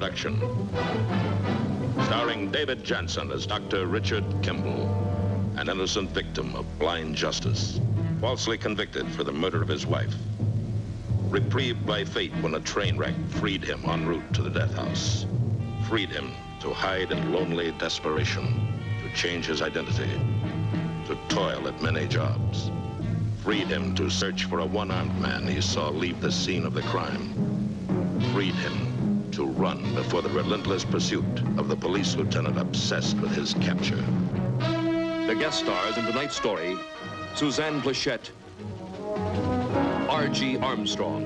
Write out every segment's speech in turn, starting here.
production. Starring David Janssen as Dr. Richard Kimble, an innocent victim of blind justice, falsely convicted for the murder of his wife. Reprieved by fate when a train wreck freed him en route to the death house. Freed him to hide in lonely desperation, to change his identity, to toil at many jobs. Freed him to search for a one-armed man he saw leave the scene of the crime. Freed him to run before the relentless pursuit of the police lieutenant obsessed with his capture. The guest stars in tonight's story, Suzanne Pleshette, R.G. Armstrong.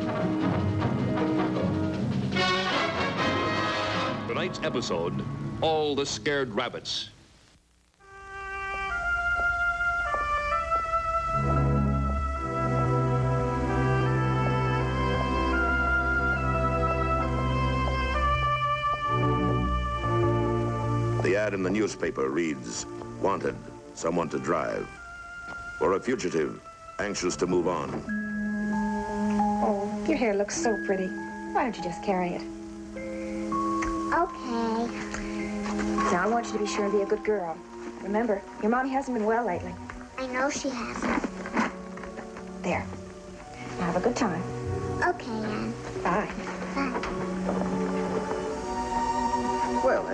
Tonight's episode, All the Scared Rabbits. Ad in the newspaper reads, Wanted, someone to drive. Or a fugitive, anxious to move on. Oh, your hair looks so pretty. Why don't you just carry it? Okay. Now, I want you to be sure and be a good girl. Remember, your mommy hasn't been well lately. I know she hasn't. There. Now, have a good time. Okay, Anne. Bye. Bye.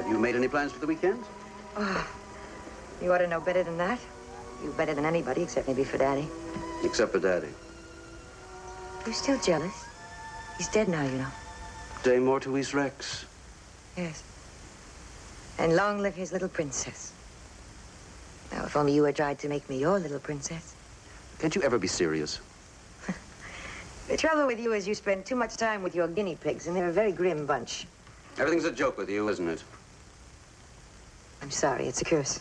Have you made any plans for the weekend? Ah, you ought to know better than that. You better than anybody, except maybe for Daddy. Except for Daddy. You're still jealous. He's dead now, you know. De mortuis rex. Yes. And long live his little princess. Now, if only you had tried to make me your little princess. Can't you ever be serious? The trouble with you is you spend too much time with your guinea pigs, and they're a very grim bunch. Everything's a joke with you, isn't it? I'm sorry, it's a curse.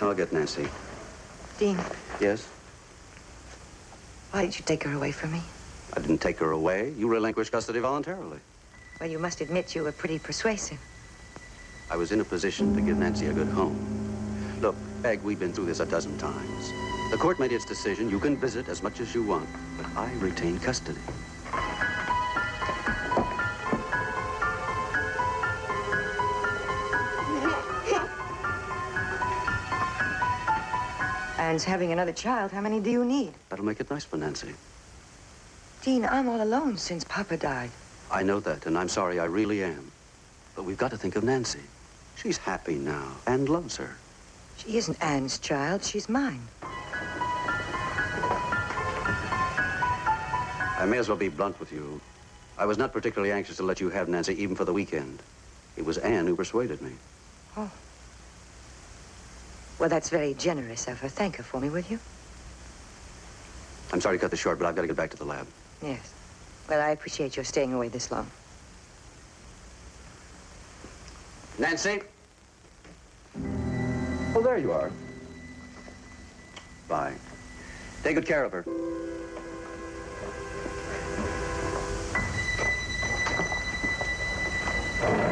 I'll get Nancy. Dean, Yes? why did you take her away from me? I didn't take her away. You relinquished custody voluntarily. Well, you must admit you were pretty persuasive. I was in a position to give Nancy a good home. Look, Peg, we've been through this a dozen times. The court made its decision. You can visit as much as you want, but I retain custody. Anne's having another child. How many do you need? That'll make it nice for Nancy. Dean, I'm all alone since Papa died. I know that, and I'm sorry, I really am. But we've got to think of Nancy. She's happy now and loves her. She isn't Anne's child. She's mine. I may as well be blunt with you. I was not particularly anxious to let you have Nancy even for the weekend. It was Anne who persuaded me. Oh. Well, that's very generous of her. Thank her for me, will you? I'm sorry to cut this short, but I've got to get back to the lab. Yes. Well, I appreciate your staying away this long. Nancy? Oh, there you are. Bye. Take good care of her. Is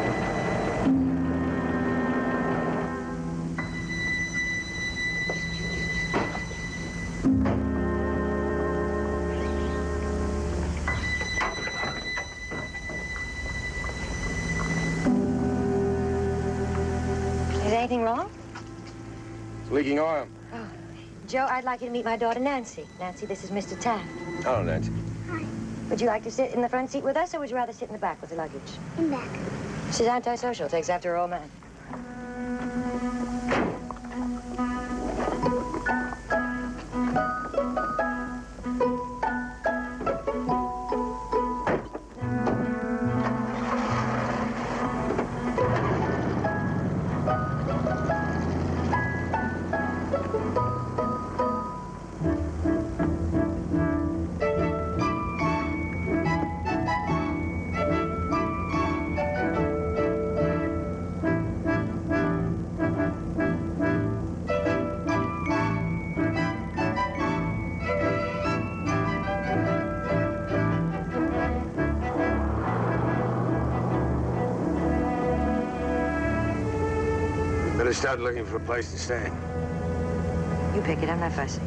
anything wrong? It's leaking oil. Oh. Joe, I'd like you to meet my daughter, Nancy. Nancy, this is Mr. Taft. Hello, Nancy. Hi. Would you like to sit in the front seat with us, or would you rather sit in the back with the luggage? I'm back. She's antisocial, takes after her old man. Better start looking for a place to stay. You pick it, I'm not fussy.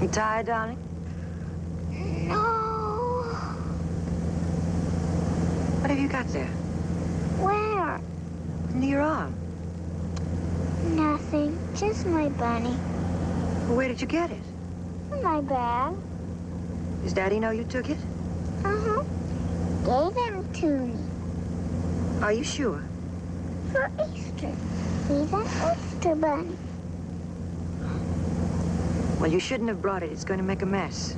You tired, darling? No. What have you got there? Where? Under your arm. Nothing. Just my bunny. Where did you get it? In My bag. Does Daddy know you took it? Uh-huh. Gave him to me Are you sure? for Easter. He's an Easter bunny. Well, you shouldn't have brought it. It's going to make a mess.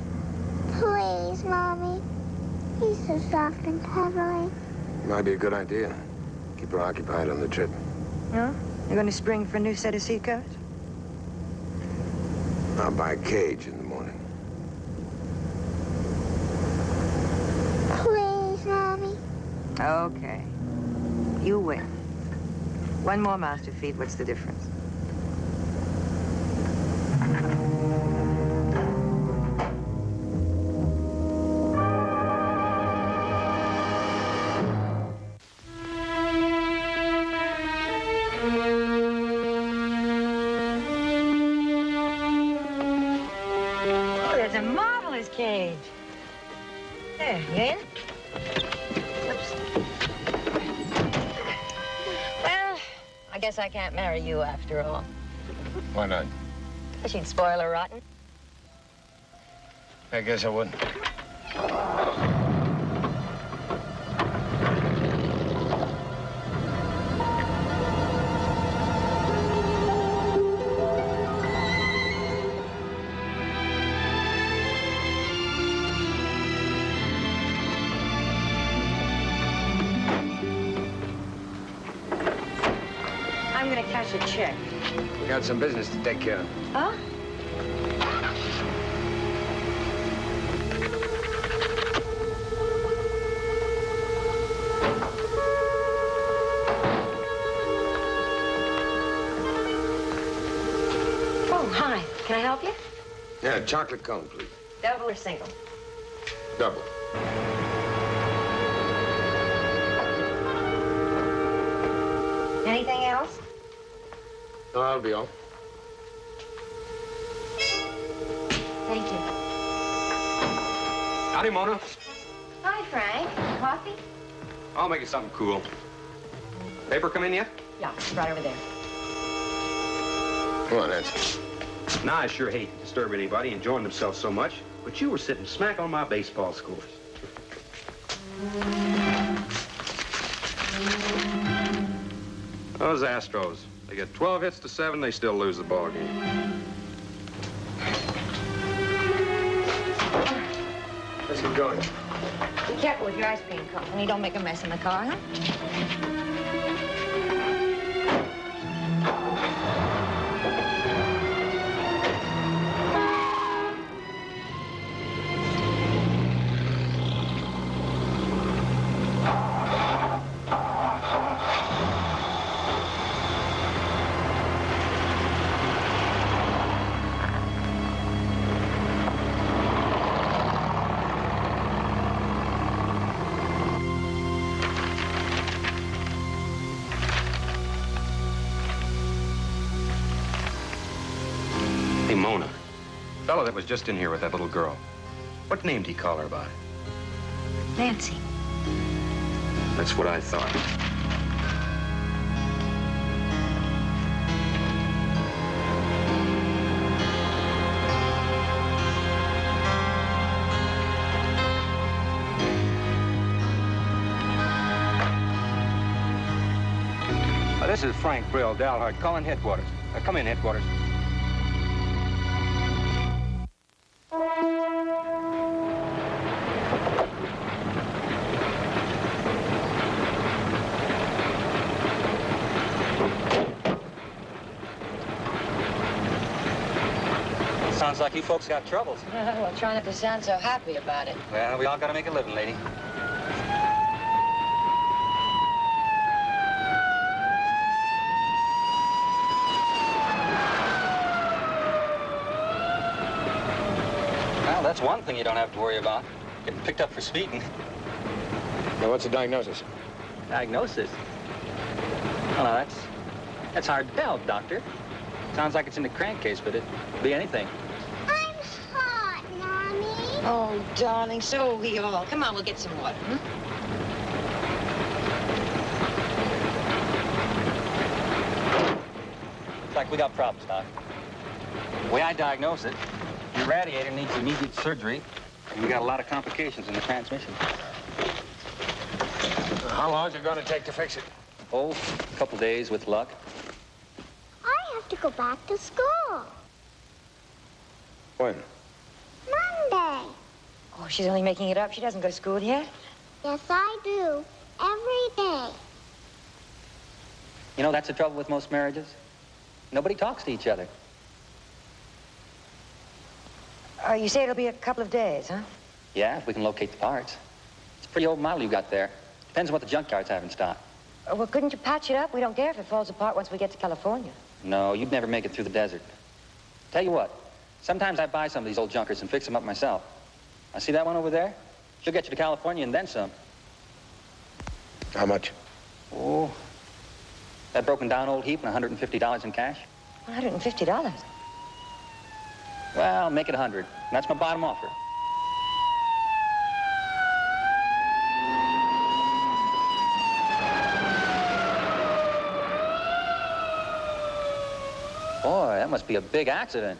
Please, Mommy. He's so soft and cuddly. Might be a good idea. Keep her occupied on the trip. No? You're going to spring for a new set of seatcovers? I'll buy a cage in the morning. Please, Mommy. Okay. You win. One more to feed. What's the difference? I can't marry you after all. Why not? You'd spoil her rotten. I guess I wouldn't. Some business to take care of. Huh? Oh, hi. Can I help you? Yeah, chocolate cone, please. Double or single? Double. Anything else? No, that'll be all. Thank you. Howdy, Mona. Hi, Frank. Coffee? I'll make you something cool. Paper come in yet? Yeah, right over there. Come on, Nancy. Now, I sure hate to disturb anybody enjoying themselves so much, but you were sitting smack on my baseball scores. Those Astros. They get 12 hits to 7, they still lose the ball game. Let's get going. Be careful with your ice cream cone. You don't make a mess in the car, huh? Fellow that was just in here with that little girl. what name did he call her by? Nancy. That's what I thought. This is Frank Brill, Dalhart, calling headquarters. Uh, come in, headquarters. Sounds like you folks got troubles. well, try not to sound so happy about it. Well, we all gotta make a living, lady. Well, that's one thing you don't have to worry about. Getting picked up for speeding. Now, what's the diagnosis? Diagnosis? Well, that's, that's hard to tell, doctor. Sounds like it's in the crank case, but it could be anything. I'm hot, Mommy. Oh, darling, so are we all. Come on, we'll get some water. Hmm? Looks like we got problems, Doc. The way I diagnose it, your radiator needs immediate surgery, and we got a lot of complications in the transmission. How long is it going to take to fix it? Oh, a couple days with luck. I have to go back to school. When? Monday. Oh, she's only making it up. She doesn't go to school yet. Yes, I do. Every day. You know, that's the trouble with most marriages. Nobody talks to each other. Oh, you say it'll be a couple of days, huh? Yeah, if we can locate the parts. It's a pretty old model you got there. Depends on what the junkyards have in stock. Oh, well, couldn't you patch it up? We don't care if it falls apart once we get to California. No, you'd never make it through the desert. Tell you what, sometimes I buy some of these old junkers and fix them up myself. I see that one over there? She'll get you to California and then some. How much? Oh, that broken down old heap and $150 in cash? $150. Well, make it 100. That's my bottom offer. Boy, that must be a big accident.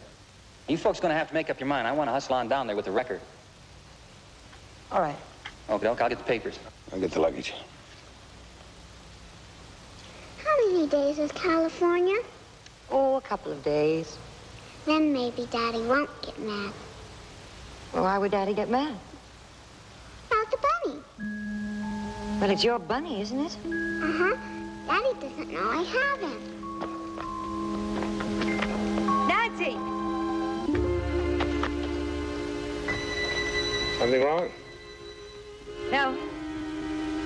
You folks are gonna have to make up your mind. I want to hustle on down there with the record. All right. Okay, I'll get the papers. I'll get the luggage. How many days is California? Oh, a couple of days. Then maybe Daddy won't get mad. Well, why would Daddy get mad? About the bunny. Well, it's your bunny, isn't it? Uh-huh. Daddy doesn't know I have him. Nancy! Something wrong?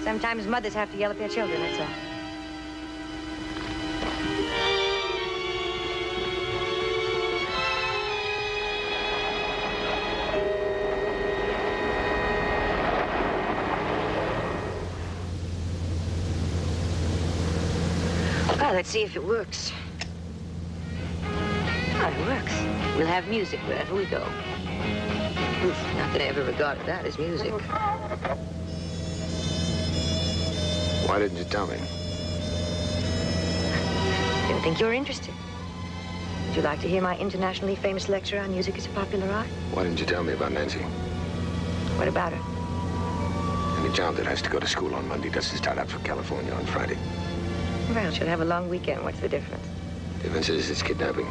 Sometimes mothers have to yell at their children, that's all. Well, let's see if it works. Oh, it works. We'll have music wherever we go. Oof, not that I ever regarded that as music. Why didn't you tell me? Didn't think you were interested. Would you like to hear my internationally famous lecture on music as a popular art? Why didn't you tell me about Nancy? What about her? Any child that has to go to school on Monday doesn't start out for California on Friday. Well, she'll have a long weekend. What's the difference? The Difference is it's kidnapping.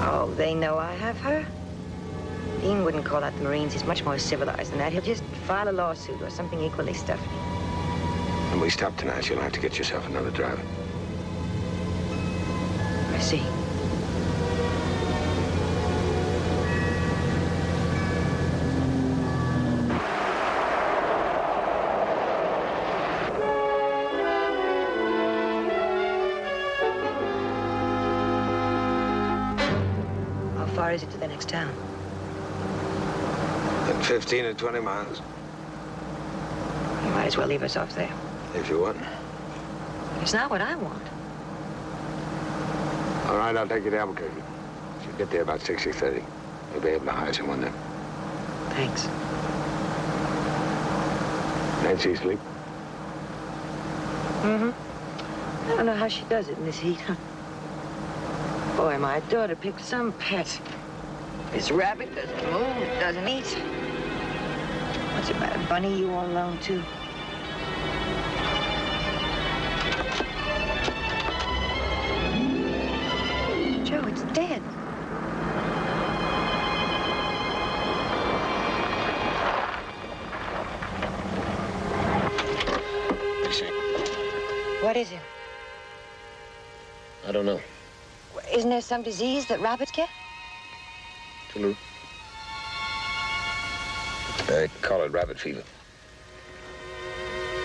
Oh, they know I have her. Dean wouldn't call out the Marines. He's much more civilized than that. He'll just file a lawsuit or something equally stuffy. When we stop tonight, you'll have to get yourself another driver. I see. How far is it to the next town? At 15 or 20 miles, You might as well leave us off there. If you want. It's not what I want. All right, I'll take you to Albuquerque. She'll get there about 6, 6.30. You'll be able to hire someone there. Thanks. Nancy asleep? Mm-hmm. I don't know how she does it in this heat. huh? Boy, my daughter picked some pet. This rabbit doesn't move, it doesn't eat. What's it about a bunny you all alone too? Some disease that rabbits get? Tularemia. They call it rabbit fever.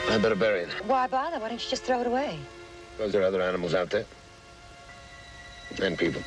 I'd better bury it. Why bother? Why don't you just throw it away? Because there are other animals out there. And people.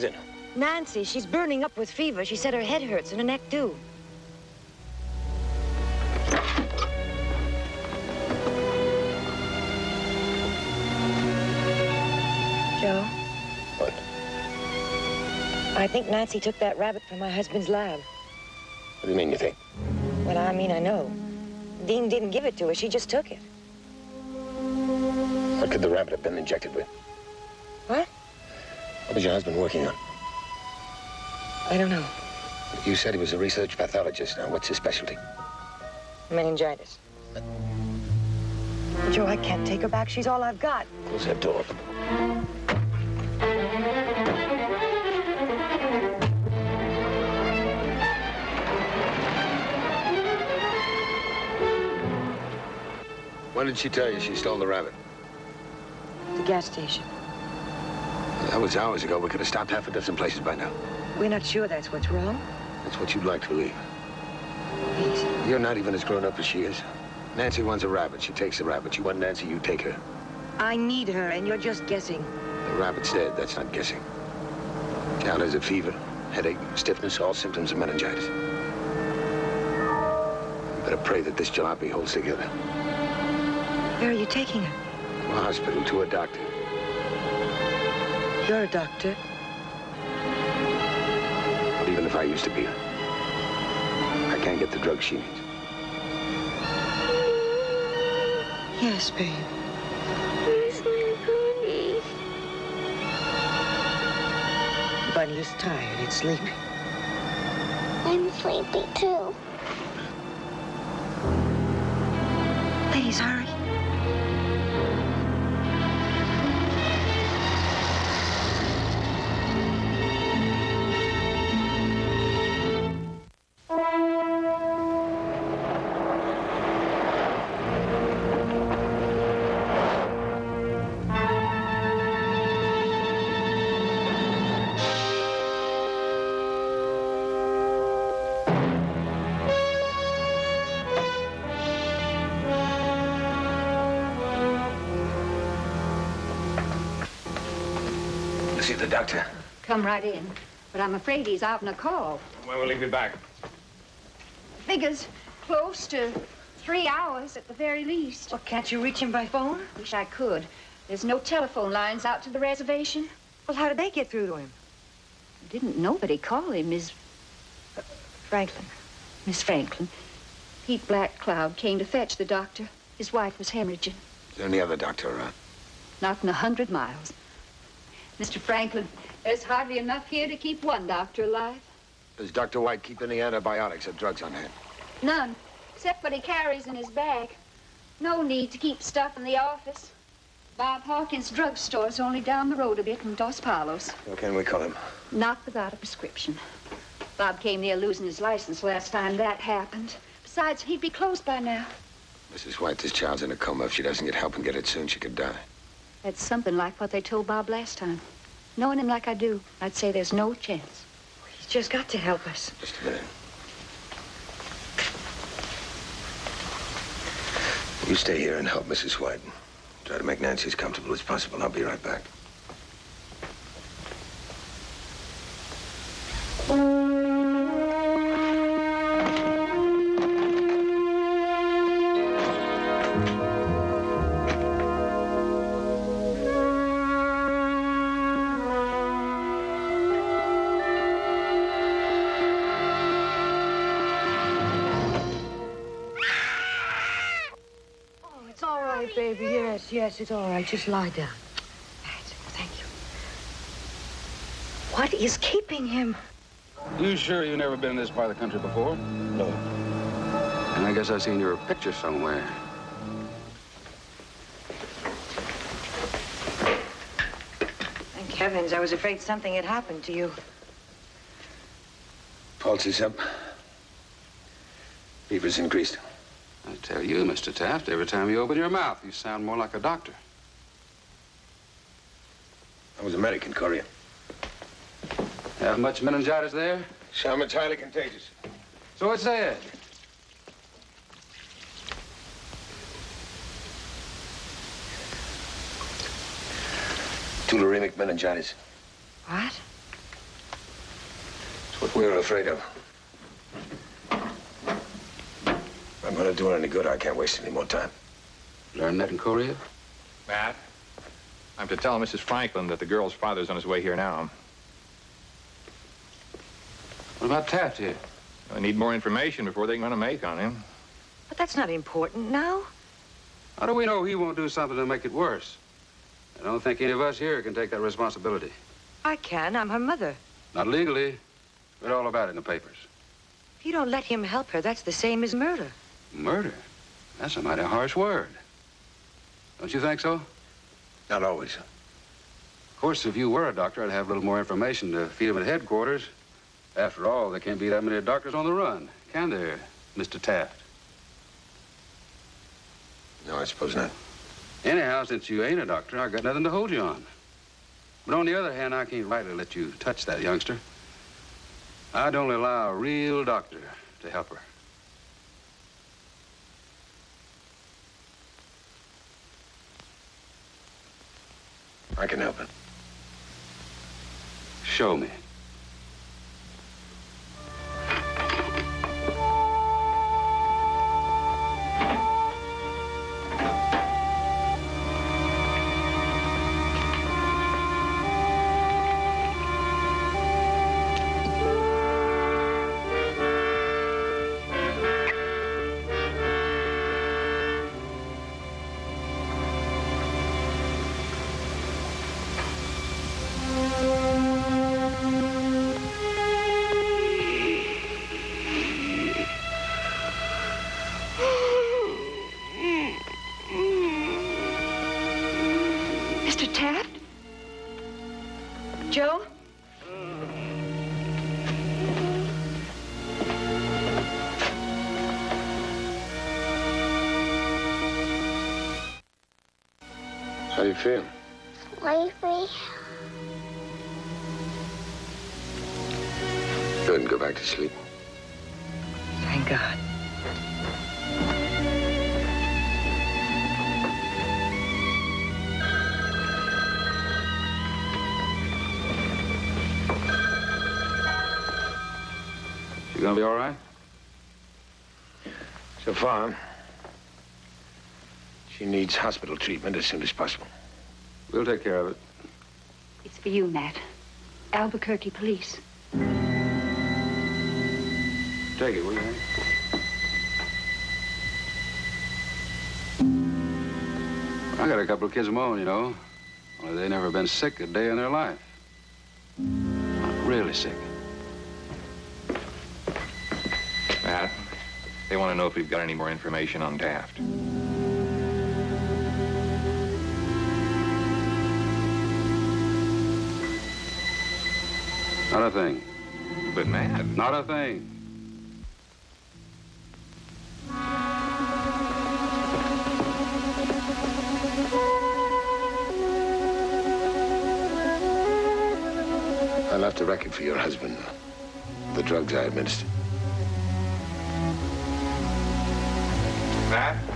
Is it? Nancy, she's burning up with fever. She said her head hurts and her neck too. Joe? What? I think Nancy took that rabbit from my husband's lab. What do you mean, you think? Well, I mean, I know. Dean didn't give it to her. She just took it. What could the rabbit have been injected with? What? Was your husband working on? I don't know. You said he was a research pathologist. Now, what's his specialty? Meningitis. Joe, I can't take her back. She's all I've got. Close that door. When did she tell you she stole the rabbit? The gas station. That was hours ago. We could have stopped half a dozen places by now. We're not sure that's what's wrong. That's what you'd like to believe. Please. You're not even as grown up as she is. Nancy wants a rabbit. She takes the rabbit. You want Nancy, you take her. I need her, and you're just guessing. The rabbit's dead. That's not guessing. Child has a fever, headache, stiffness, all symptoms of meningitis. You better pray that this jalopy holds together. Where are you taking her? To a hospital, to a doctor. You're a doctor. Even if I used to be. I can't get the drugs she needs. Yes, babe. Where's my bunny? Bunny is tired. It's sleepy. I'm sleepy too. Please, hurry. Come right in. But I'm afraid he's out on a call. When will he be back? Figures close to three hours at the very least. Well, can't you reach him by phone? Wish I could. There's no telephone lines out to the reservation. Well, how did they get through to him? Didn't nobody call him, Miss Franklin. Miss Franklin. Pete Black Cloud came to fetch the doctor. His wife was hemorrhaging. Is there any other doctor around? Not in a hundred miles. Mr. Franklin, there's hardly enough here to keep one doctor alive. Does Dr. White keep any antibiotics or drugs on hand? None, except what he carries in his bag. No need to keep stuff in the office. Bob Hawkins' drugstore's only down the road a bit in Dos Palos. What can we call him? Not without a prescription. Bob came near losing his license last time that happened. Besides, he'd be closed by now. Mrs. White, this child's in a coma. If she doesn't get help and get it soon, she could die. That's something like what they told Bob last time. Knowing him like I do, I'd say there's no chance. He's just got to help us. Just a minute. You stay here and help Mrs. White. Try to make Nancy as comfortable as possible. I'll be right back. Yes, yes, it's all right. Just lie down. Right. Thank you. What is keeping him? You sure you've never been in this part of the country before? No. And I guess I've seen your picture somewhere. Thank heavens, I was afraid something had happened to you. Pulse is up. Fever's increased. I tell you, Mr. Taft, every time you open your mouth, you sound more like a doctor. I was American courier. Have much meningitis there? Some it's highly contagious. So what's that? Tularemic meningitis. What? It's what we were afraid of. If I'm not doing any good, I can't waste any more time. Learn that in Korea? Matt, I'm to tell Mrs. Franklin that the girl's father's on his way here now. What about Taft here? I need more information before they can run a make on him. But that's not important now. How do we know he won't do something to make it worse? I don't think any of us here can take that responsibility. I can. I'm her mother. Not legally. Read all about it in the papers. If you don't let him help her, that's the same as murder. Murder? That's a mighty harsh word. Don't you think so? Not always. Of course, if you were a doctor, I'd have a little more information to feed him at headquarters. After all, there can't be that many doctors on the run, can there, Mr. Taft? No, I suppose not. Anyhow, since you ain't a doctor, I've got nothing to hold you on. But on the other hand, I can't rightly let you touch that youngster. I'd only allow a real doctor to help her. I can help it. Show me. How do you feel? Sleepy. Good, go back to sleep. Thank God. You gonna be all right? So far, she needs hospital treatment as soon as possible. We'll take care of it. It's for you, Matt. Albuquerque police. Take it, will you, I got a couple of kids of my own, you know. Only they never been sick a day in their life. Not really sick. Matt, they want to know if we've got any more information on Taft. Not a thing. But Matt, Not a thing. I left a record for your husband. The drugs I administered. Matt?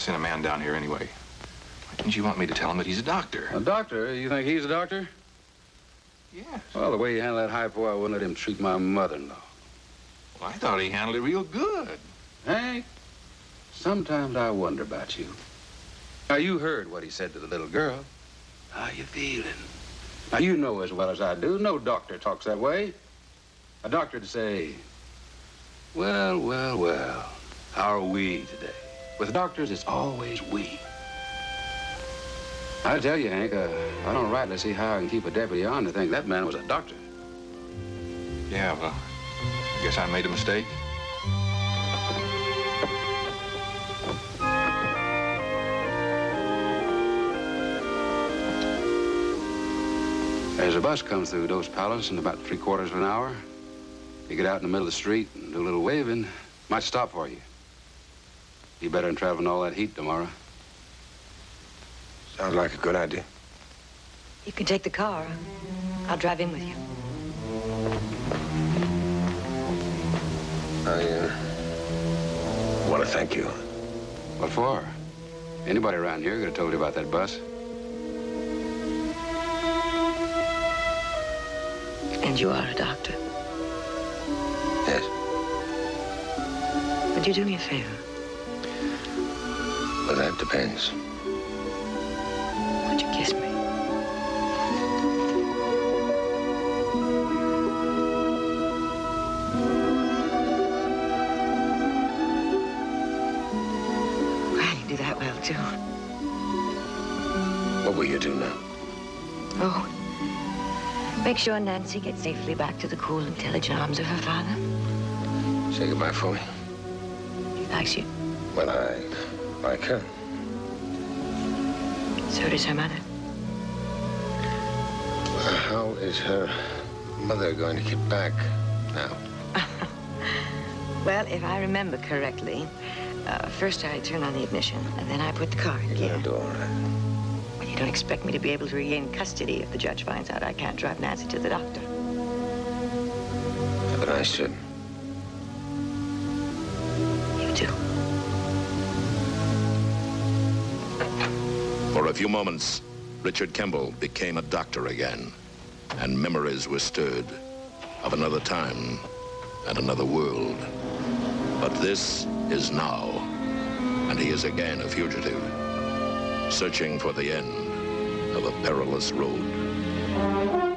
To send a man down here anyway. Why didn't you want me to tell him that he's a doctor? A doctor? You think he's a doctor? Yes. Well, the way you handled that hypo, I wouldn't let him treat my mother-in-law. Well, I thought he handled it real good. Hank, sometimes I wonder about you. Now, you heard what he said to the little girl. How you feeling? Now, you know as well as I do, no doctor talks that way. A doctor'd say, well, well, well, how are we today? With doctors, it's always we. I tell you, Hank, uh, I don't rightly see how I can keep a deputy on to think that man was a doctor. Yeah, well, I guess I made a mistake. As a bus comes through Dos Palos in about three quarters of an hour. You get out in the middle of the street and do a little waving. Might stop for you. You better than traveling all that heat tomorrow. Sounds like a good idea. You can take the car. I'll drive in with you. I, uh, want to thank you. What for? Anybody around here could have told you about that bus. And you are a doctor. Yes. Would you do me a favor? Well, that depends. Would you kiss me? Well, you do that well, too. What will you do now? Oh, make sure Nancy gets safely back to the cool, intelligent arms of her father. Say goodbye for me. He likes you. Well, I like her. So does her mother. How is her mother going to get back now? Well, if I remember correctly, uh, first I turn on the ignition, and then I put the car in You're gear. do all right. Well, you don't expect me to be able to regain custody if the judge finds out I can't drive Nancy to the doctor. But I should. You do. Few moments, Richard Kimble became a doctor again, and memories were stirred of another time and another world. But this is now, and he is again a fugitive, searching for the end of a perilous road.